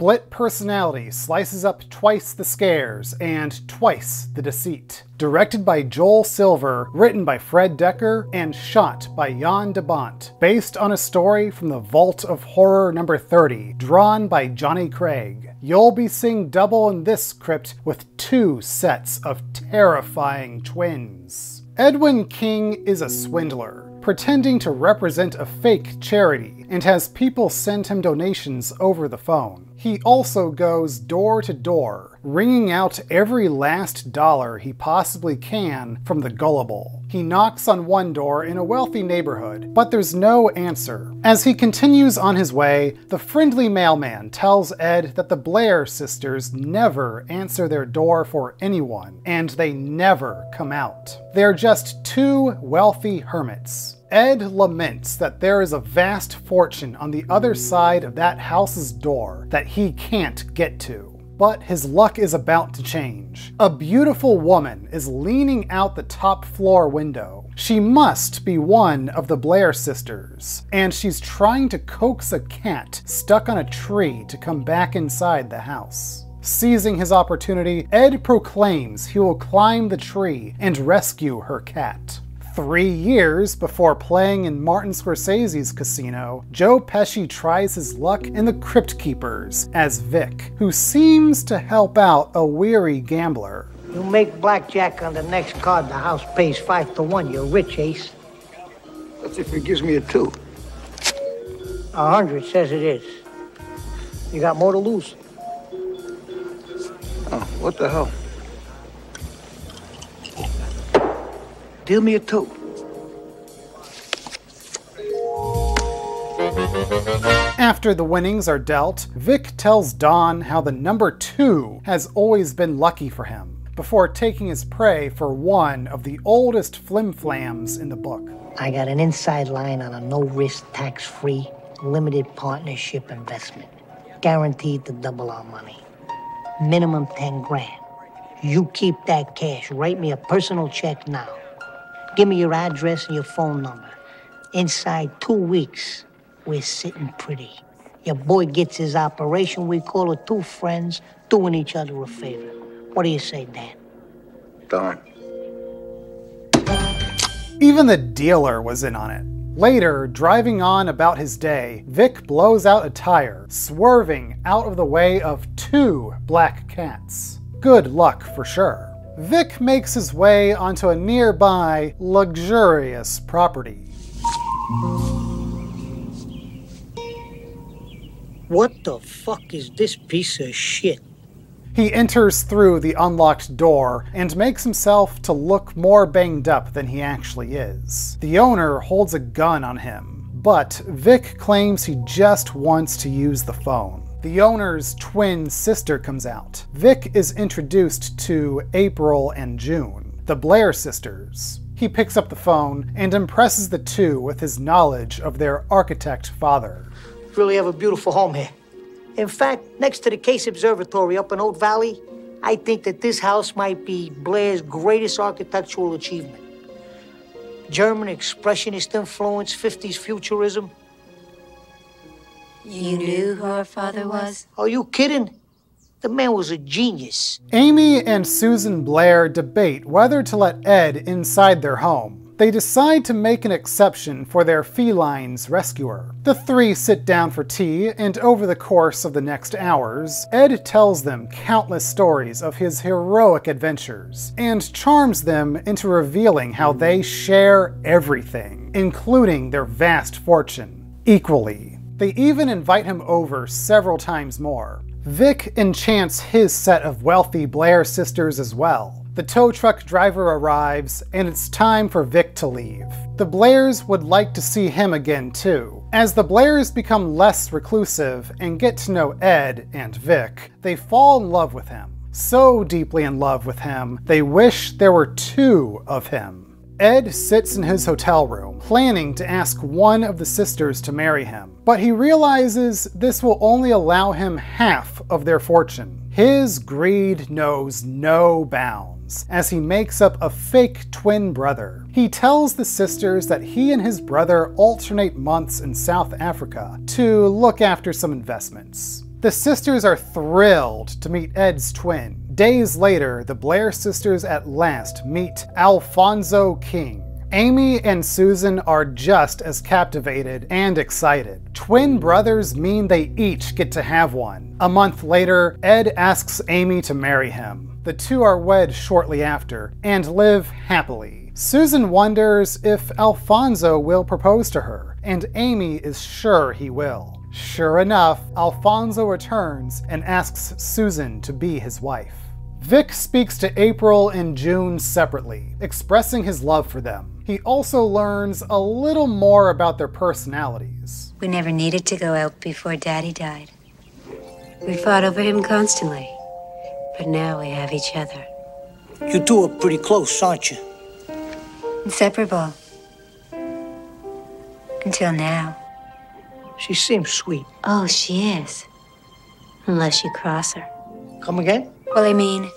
split personality slices up twice the scares and twice the deceit. Directed by Joel Silver, written by Fred Dekker, and shot by Jan de Bont. Based on a story from the Vault of Horror number 30, drawn by Johnny Craig. You'll be seeing double in this crypt with two sets of terrifying twins. Edwin King is a swindler pretending to represent a fake charity and has people send him donations over the phone. He also goes door to door, wringing out every last dollar he possibly can from the gullible. He knocks on one door in a wealthy neighborhood, but there's no answer. As he continues on his way, the friendly mailman tells Ed that the Blair sisters never answer their door for anyone, and they never come out. They're just two wealthy hermits. Ed laments that there is a vast fortune on the other side of that house's door that he can't get to. But his luck is about to change. A beautiful woman is leaning out the top floor window. She must be one of the Blair sisters, and she's trying to coax a cat stuck on a tree to come back inside the house. Seizing his opportunity, Ed proclaims he will climb the tree and rescue her cat. Three years before playing in Martin Scorsese's casino, Joe Pesci tries his luck in The Crypt Keepers as Vic, who seems to help out a weary gambler. You make blackjack on the next card, the house pays five to one. You're rich, Ace. That's if he gives me a two. A hundred says it is. You got more to lose. Oh, what the hell? Deal me a two. After the winnings are dealt, Vic tells Don how the number two has always been lucky for him, before taking his prey for one of the oldest flimflams in the book. I got an inside line on a no risk, tax free, limited partnership investment. Guaranteed to double our money. Minimum 10 grand. You keep that cash. Write me a personal check now. Give me your address and your phone number. Inside two weeks, we're sitting pretty. Your boy gets his operation. We call it two friends doing each other a favor. What do you say, Dan? Don. Even the dealer was in on it. Later, driving on about his day, Vic blows out a tire, swerving out of the way of two black cats. Good luck for sure. Vic makes his way onto a nearby, luxurious property. What the fuck is this piece of shit? He enters through the unlocked door and makes himself to look more banged up than he actually is. The owner holds a gun on him, but Vic claims he just wants to use the phone. The owner's twin sister comes out. Vic is introduced to April and June, the Blair sisters. He picks up the phone and impresses the two with his knowledge of their architect father. Really have a beautiful home here. In fact, next to the Case Observatory up in Oak Valley, I think that this house might be Blair's greatest architectural achievement. German expressionist influence, 50s futurism. You knew who our father was? Are you kidding? The man was a genius. Amy and Susan Blair debate whether to let Ed inside their home. They decide to make an exception for their feline's rescuer. The three sit down for tea, and over the course of the next hours, Ed tells them countless stories of his heroic adventures, and charms them into revealing how they share everything, including their vast fortune, equally. They even invite him over several times more. Vic enchants his set of wealthy Blair sisters as well. The tow truck driver arrives, and it's time for Vic to leave. The Blairs would like to see him again too. As the Blairs become less reclusive and get to know Ed and Vic, they fall in love with him. So deeply in love with him, they wish there were two of him. Ed sits in his hotel room, planning to ask one of the sisters to marry him, but he realizes this will only allow him half of their fortune. His greed knows no bounds as he makes up a fake twin brother. He tells the sisters that he and his brother alternate months in South Africa to look after some investments. The sisters are thrilled to meet Ed's twin. Days later, the Blair sisters at last meet Alfonso King. Amy and Susan are just as captivated and excited. Twin brothers mean they each get to have one. A month later, Ed asks Amy to marry him. The two are wed shortly after and live happily. Susan wonders if Alfonso will propose to her, and Amy is sure he will. Sure enough, Alfonso returns and asks Susan to be his wife. Vic speaks to April and June separately, expressing his love for them. He also learns a little more about their personalities. We never needed to go out before Daddy died. We fought over him constantly. But now we have each other. You two are pretty close, aren't you? Inseparable. Until now. She seems sweet. Oh, she is. Unless you cross her. Come again? Well, I mean,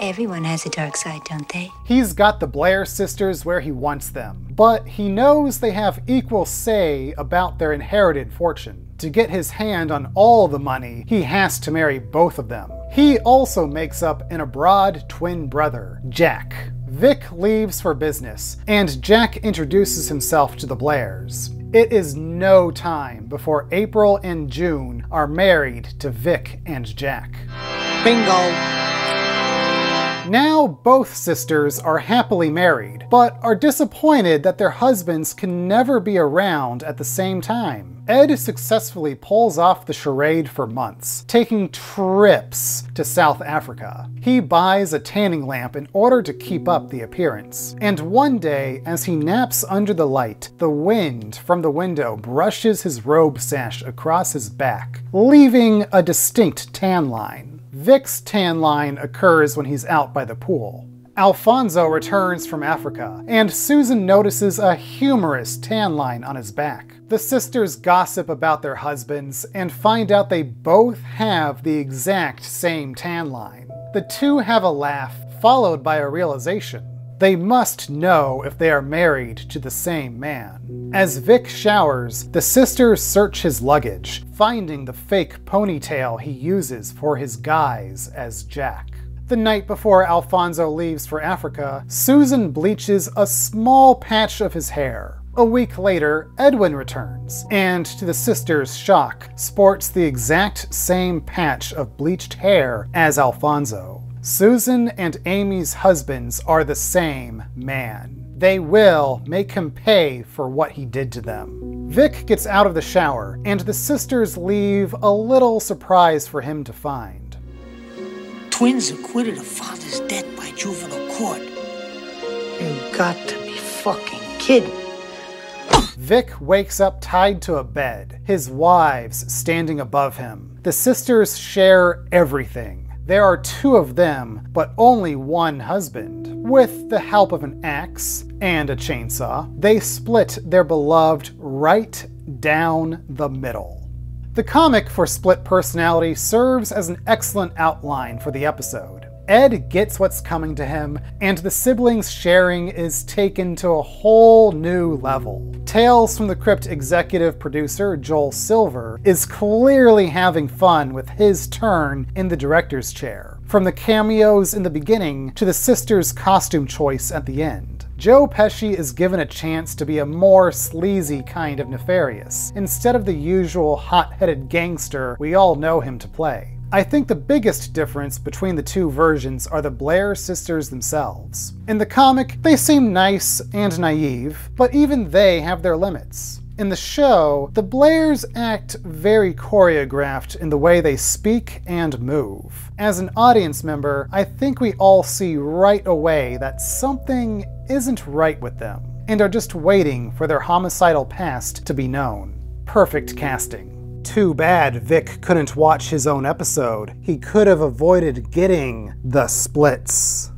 everyone has a dark side, don't they? He's got the Blair sisters where he wants them, but he knows they have equal say about their inherited fortune. To get his hand on all the money, he has to marry both of them. He also makes up an abroad twin brother, Jack. Vic leaves for business, and Jack introduces himself to the Blairs. It is no time before April and June are married to Vic and Jack. Bingo. Now both sisters are happily married, but are disappointed that their husbands can never be around at the same time. Ed successfully pulls off the charade for months, taking trips to South Africa. He buys a tanning lamp in order to keep up the appearance. And one day, as he naps under the light, the wind from the window brushes his robe sash across his back, leaving a distinct tan line. Vic's tan line occurs when he's out by the pool. Alfonso returns from Africa, and Susan notices a humorous tan line on his back. The sisters gossip about their husbands and find out they both have the exact same tan line. The two have a laugh, followed by a realization. They must know if they are married to the same man. As Vic showers, the sisters search his luggage, finding the fake ponytail he uses for his guise as Jack. The night before Alfonso leaves for Africa, Susan bleaches a small patch of his hair. A week later, Edwin returns, and to the sisters' shock, sports the exact same patch of bleached hair as Alfonso. Susan and Amy's husbands are the same man. They will make him pay for what he did to them. Vic gets out of the shower, and the sisters leave a little surprise for him to find. Twins acquitted of father's death by juvenile court. You got to be fucking kidding. Vic wakes up tied to a bed, his wives standing above him. The sisters share everything. There are two of them, but only one husband. With the help of an axe and a chainsaw, they split their beloved right down the middle. The comic for split personality serves as an excellent outline for the episode. Ed gets what's coming to him, and the siblings' sharing is taken to a whole new level. Tales from the Crypt executive producer Joel Silver is clearly having fun with his turn in the director's chair, from the cameos in the beginning to the sisters' costume choice at the end. Joe Pesci is given a chance to be a more sleazy kind of nefarious, instead of the usual hot headed gangster we all know him to play. I think the biggest difference between the two versions are the Blair sisters themselves. In the comic, they seem nice and naive, but even they have their limits. In the show, the Blairs act very choreographed in the way they speak and move. As an audience member, I think we all see right away that something isn't right with them, and are just waiting for their homicidal past to be known. Perfect casting. Too bad Vic couldn't watch his own episode. He could have avoided getting the splits.